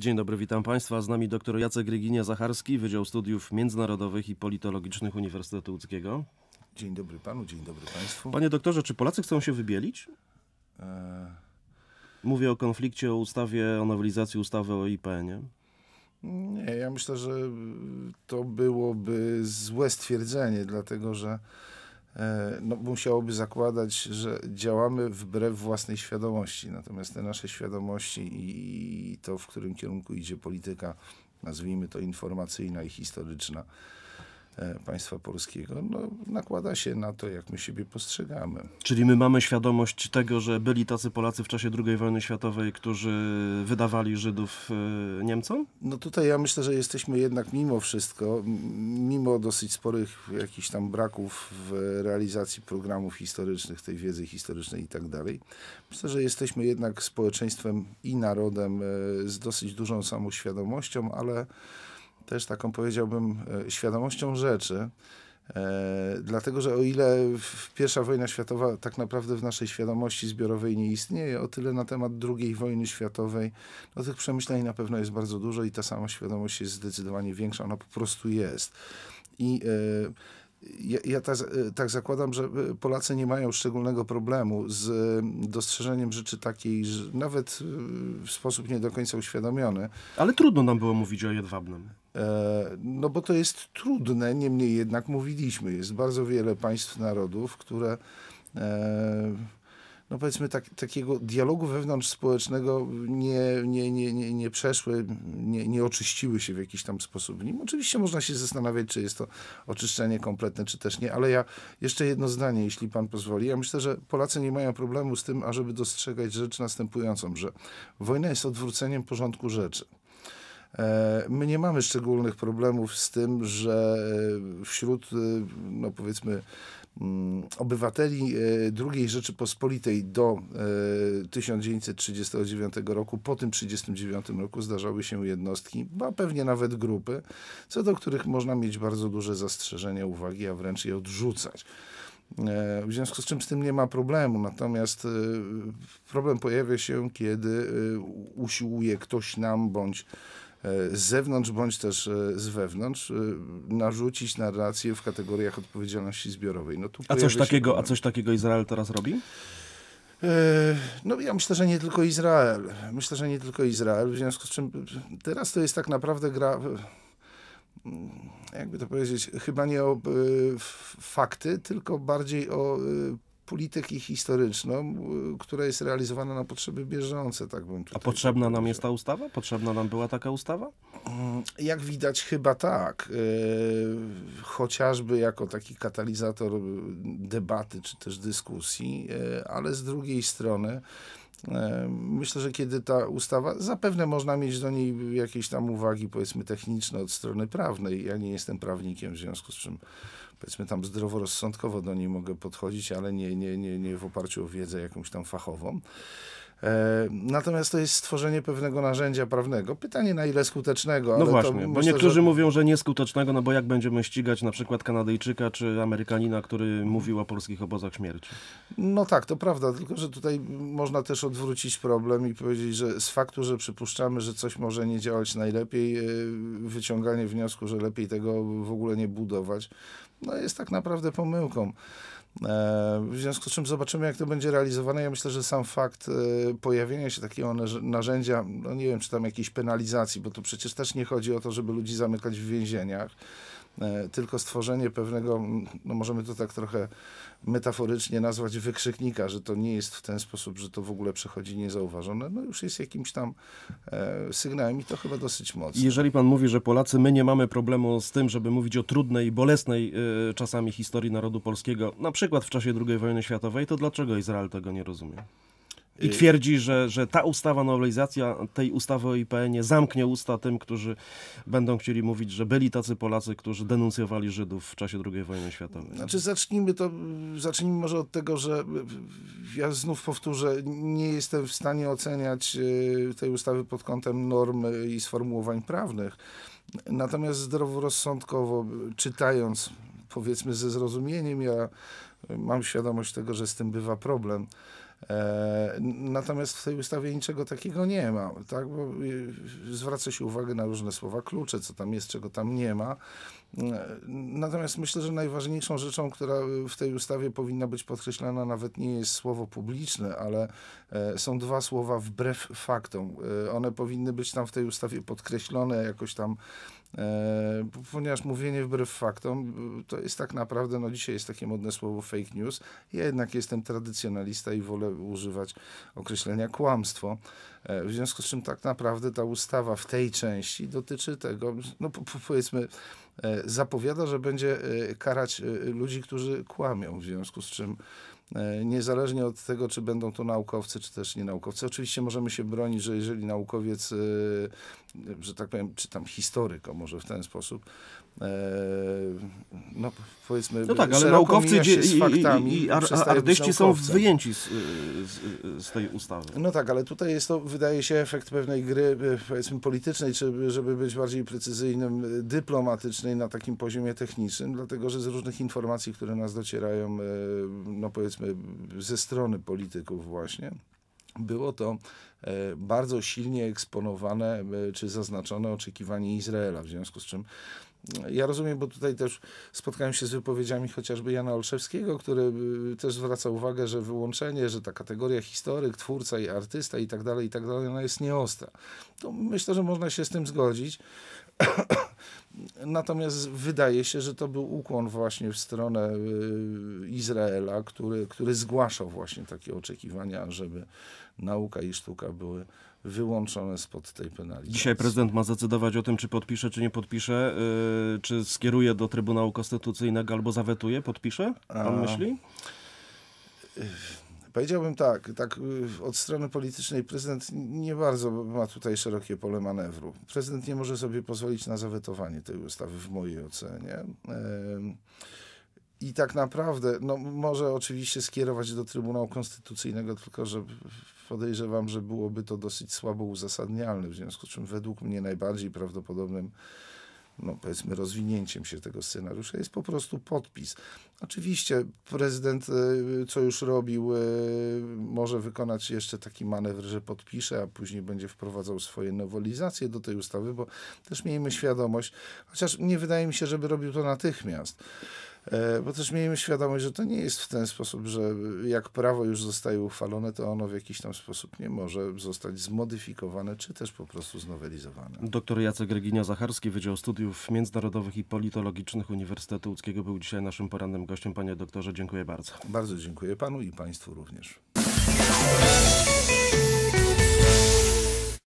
Dzień dobry, witam Państwa. Z nami dr Jacek Ryginia-Zacharski, Wydział Studiów Międzynarodowych i Politologicznych Uniwersytetu Łódzkiego. Dzień dobry panu, dzień dobry państwu. Panie doktorze, czy Polacy chcą się wybielić? E, Mówię o konflikcie, o ustawie, o nowelizacji ustawy o IPN-ie. nie, ja myślę, że to byłoby złe stwierdzenie, dlatego że no, musiałoby zakładać, że działamy wbrew własnej świadomości. Natomiast te nasze świadomości i, i to, w którym kierunku idzie polityka, nazwijmy to informacyjna i historyczna e, państwa polskiego, no, nakłada się na to, jak my siebie postrzegamy. Czyli my mamy świadomość tego, że byli tacy Polacy w czasie II wojny światowej, którzy wydawali Żydów y, Niemcom? No tutaj ja myślę, że jesteśmy jednak mimo wszystko, mimo dosyć sporych jakichś tam braków w realizacji programów historycznych, tej wiedzy historycznej i tak dalej, myślę, że jesteśmy jednak społeczeństwem i narodem e, z dosyć dużą samoświadomością, ale też taką powiedziałbym e, świadomością rzeczy. E, dlatego, że o ile pierwsza wojna światowa tak naprawdę w naszej świadomości zbiorowej nie istnieje, o tyle na temat II wojny światowej no tych przemyśleń na pewno jest bardzo dużo i ta sama świadomość jest zdecydowanie większa, ona po prostu jest. I e, ja, ja ta, e, tak zakładam, że Polacy nie mają szczególnego problemu z dostrzeżeniem rzeczy takiej, nawet w sposób nie do końca uświadomiony, Ale trudno nam było mówić o Jedwabnym. E, No bo to jest trudne, niemniej jednak mówiliśmy. Jest bardzo wiele państw, narodów, które e, no powiedzmy tak, takiego dialogu wewnątrzspołecznego nie, nie, nie, nie, nie przeszły, nie, nie oczyściły się w jakiś tam sposób. nim. Oczywiście można się zastanawiać, czy jest to oczyszczenie kompletne, czy też nie, ale ja jeszcze jedno zdanie, jeśli pan pozwoli. Ja myślę, że Polacy nie mają problemu z tym, ażeby dostrzegać rzecz następującą, że wojna jest odwróceniem porządku rzeczy. E, My nie mamy szczególnych problemów z tym, że e, wśród, e, no powiedzmy, mm, obywateli II Rzeczypospolitej do e, 1939 roku, po tym 1939 roku zdarzały się jednostki, a pewnie nawet grupy, co do których można mieć bardzo duże zastrzeżenia, uwagi, a wręcz je odrzucać. W związku z czym z tym nie ma problemu. Natomiast problem pojawia się, kiedy usiłuje ktoś nam bądź z zewnątrz, bądź też e, z wewnątrz e, narzucić narrację w kategoriach odpowiedzialności zbiorowej. No tu A coś takiego, a coś takiego Izrael teraz robi? E, No ja myślę, że nie tylko Izrael. Myślę, że nie tylko Izrael, w związku z czym teraz to jest tak naprawdę gra, mm, jakby to powiedzieć, chyba nie o e, f- fakty, tylko bardziej o e, politykę historyczną, e, która jest realizowana na potrzeby bieżące, tak bym A tutaj potrzebna nam powiedział. jest ta ustawa? Potrzebna nam była taka ustawa? Mm, Jak widać, chyba tak. E, Chociażby jako taki katalizator debaty czy też dyskusji, e, ale z drugiej strony myślę, że kiedy ta ustawa, zapewne można mieć do niej jakieś tam uwagi, powiedzmy, techniczne od strony prawnej. Ja nie jestem prawnikiem, w związku z czym powiedzmy tam zdroworozsądkowo do niej mogę podchodzić, ale nie, nie, nie, nie w oparciu o wiedzę jakąś tam fachową. E, Natomiast to jest stworzenie pewnego narzędzia prawnego. Pytanie na ile skutecznego. No właśnie, bo myślę, niektórzy że... mówią, że nieskutecznego, no bo jak będziemy ścigać na przykład Kanadyjczyka czy Amerykanina, który mówił o polskich obozach śmierci? No tak, to prawda, tylko że tutaj można też odwrócić problem i powiedzieć, że z faktu, że przypuszczamy, że coś może nie działać najlepiej, e, wyciąganie wniosku, że lepiej tego w ogóle nie budować, no jest tak naprawdę pomyłką. E, W związku z czym zobaczymy, jak to będzie realizowane. Ja myślę, że sam fakt e, pojawienia się takiego narzę- narzędzia, no nie wiem, czy tam jakiejś penalizacji, bo tu przecież też nie chodzi o to, żeby ludzi zamykać w więzieniach, tylko stworzenie pewnego, no możemy to tak trochę metaforycznie nazwać wykrzyknika, że to nie jest w ten sposób, że to w ogóle przechodzi niezauważone, no już jest jakimś tam e, sygnałem i to chyba dosyć mocno. Jeżeli pan mówi, że Polacy, my nie mamy problemu z tym, żeby mówić o trudnej bolesnej y, czasami historii narodu polskiego, na przykład w czasie II wojny światowej, to dlaczego Izrael tego nie rozumie? I Y- twierdzi, że, że ta ustawa, nowelizacja tej ustawy o IPN-ie zamknie usta tym, którzy będą chcieli mówić, że byli tacy Polacy, którzy denuncjowali Żydów w czasie II wojny światowej. Znaczy zacznijmy to, zacznijmy może od tego, że ja znów powtórzę, nie jestem w stanie oceniać tej ustawy pod kątem norm i sformułowań prawnych. Natomiast zdroworozsądkowo, czytając, powiedzmy ze zrozumieniem, ja mam świadomość tego, że z tym bywa problem. E, natomiast w tej ustawie niczego takiego nie ma, tak? bo y, zwraca się uwagę na różne słowa klucze, co tam jest, czego tam nie ma. E, natomiast myślę, że najważniejszą rzeczą, która w tej ustawie powinna być podkreślona, nawet nie jest słowo publiczne, ale e, są dwa słowa wbrew faktom. One powinny być tam w tej ustawie podkreślone jakoś tam E, ponieważ mówienie wbrew faktom to jest tak naprawdę, no dzisiaj jest takie modne słowo fake news. Ja jednak jestem tradycjonalista i wolę używać określenia kłamstwo. E, w związku z czym tak naprawdę ta ustawa w tej części dotyczy tego, no powiedzmy, e, zapowiada, że będzie karać ludzi, którzy kłamią, w związku z czym E, niezależnie od tego, czy będą to naukowcy, czy też nie naukowcy. Oczywiście możemy się bronić, że jeżeli naukowiec, e, że tak powiem, czy tam historyk, może w ten sposób, e, no powiedzmy, no tak, ale naukowcy z faktami, i, i, i artyści są wyjęci z, z, z, tej ustawy. No tak, ale tutaj jest to, wydaje się, efekt pewnej gry, powiedzmy, politycznej, czy żeby być bardziej precyzyjnym, dyplomatycznej na takim poziomie technicznym, dlatego, że z różnych informacji, które nas docierają, no powiedzmy, powiedzmy ze strony polityków właśnie, było to e, bardzo silnie eksponowane e, czy zaznaczone oczekiwanie Izraela, w związku z czym e, ja rozumiem, bo tutaj też spotkałem się z wypowiedziami chociażby Jana Olszewskiego, który też zwraca uwagę, że wyłączenie, że ta kategoria historyk, twórca i artysta i tak dalej, i tak dalej, ona jest nieostra. To myślę, że można się z tym zgodzić. Natomiast wydaje się, że to był ukłon właśnie w stronę y, Izraela, który, który zgłaszał właśnie takie oczekiwania, żeby nauka i sztuka były wyłączone spod tej penalizacji. Dzisiaj prezydent ma zdecydować o tym, czy podpisze, czy nie podpisze, yy, czy skieruje do Trybunału Konstytucyjnego albo zawetuje, podpisze? Pan A... myśli? Powiedziałbym tak, tak y, od strony politycznej prezydent nie bardzo ma tutaj szerokie pole manewru. Prezydent nie może sobie pozwolić na zawetowanie tej ustawy w mojej ocenie. I tak naprawdę, no, może oczywiście skierować do Trybunału Konstytucyjnego, tylko że podejrzewam, że byłoby to dosyć słabo uzasadnialne, w związku z czym według mnie najbardziej prawdopodobnym no powiedzmy rozwinięciem się tego scenariusza jest po prostu podpis. Oczywiście prezydent, e, co już robił, e, może wykonać jeszcze taki manewr, że podpisze, a później będzie wprowadzał swoje nowelizacje do tej ustawy, bo też miejmy świadomość, chociaż nie wydaje mi się, żeby robił to natychmiast. E, bo też miejmy świadomość, że to nie jest w ten sposób, że jak prawo już zostaje uchwalone, to ono w jakiś tam sposób nie może zostać zmodyfikowane, czy też po prostu znowelizowane. Doktor Jacek Reginia-Zacharski, Wydział Studiów Międzynarodowych i Politologicznych Uniwersytetu Łódzkiego był dzisiaj naszym porannym gościem. Panie doktorze, dziękuję bardzo. Bardzo dziękuję panu i państwu również.